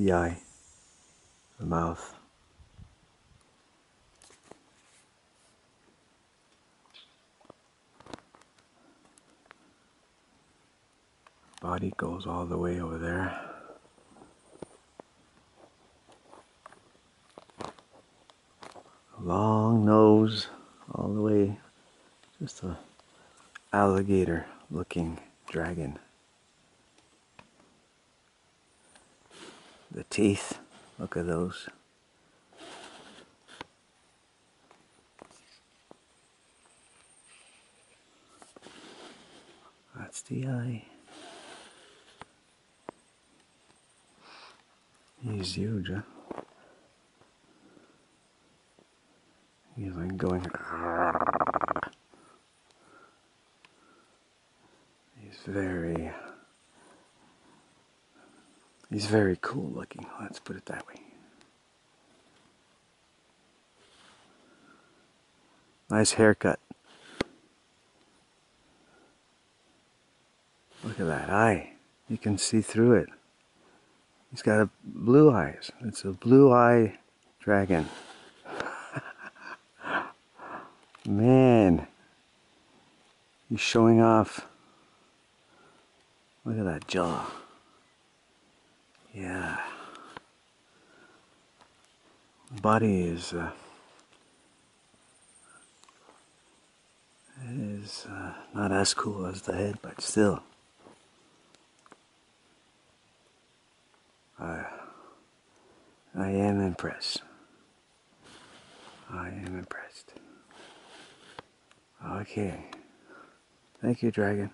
the eye, the mouth. Body goes all the way over there. Long nose all the way, just a alligator looking dragon. The teeth, look at those. That's the eye. He's huge, huh? He's like going. He's very. He's very cool looking, let's put it that way. Nice haircut. Look at that eye. You can see through it. He's got a blue eyes. It's a blue eye dragon. Man. He's showing off. Look at that jaw. Yeah. Body is uh, is uh, not as cool as the head, but still. I I am impressed. I am impressed. Okay. Thank you, Dragon.